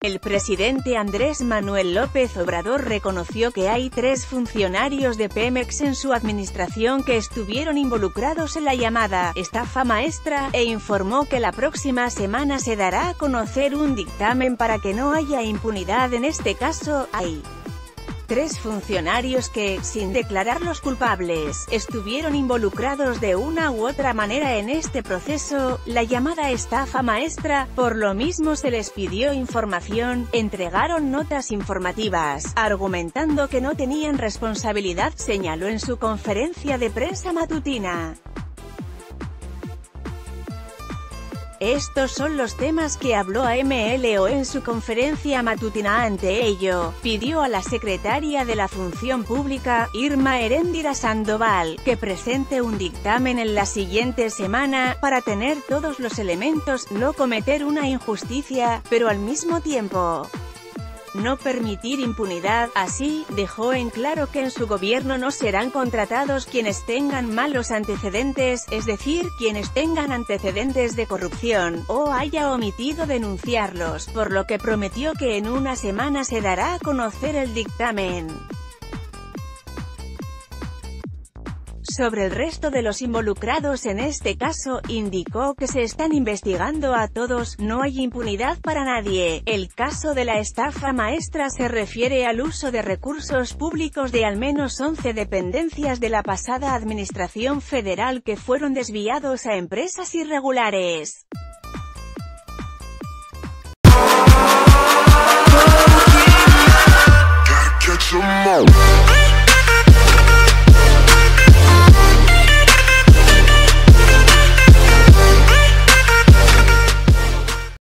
El presidente Andrés Manuel López Obrador reconoció que hay tres funcionarios de Pemex en su administración que estuvieron involucrados en la llamada estafa maestra, e informó que la próxima semana se dará a conocer un dictamen para que no haya impunidad en este caso, hay tres funcionarios que, sin declararlos culpables, estuvieron involucrados de una u otra manera en este proceso, la llamada estafa maestra, por lo mismo se les pidió información, entregaron notas informativas, argumentando que no tenían responsabilidad, señaló en su conferencia de prensa matutina. Estos son los temas que habló a MLO en su conferencia matutina ante ello, pidió a la secretaria de la Función Pública, Irma Heréndira Sandoval, que presente un dictamen en la siguiente semana, para tener todos los elementos, no cometer una injusticia, pero al mismo tiempo no permitir impunidad, así, dejó en claro que en su gobierno no serán contratados quienes tengan malos antecedentes, es decir, quienes tengan antecedentes de corrupción, o haya omitido denunciarlos, por lo que prometió que en una semana se dará a conocer el dictamen. Sobre el resto de los involucrados en este caso, indicó que se están investigando a todos, no hay impunidad para nadie. El caso de la estafa maestra se refiere al uso de recursos públicos de al menos 11 dependencias de la pasada administración federal que fueron desviados a empresas irregulares.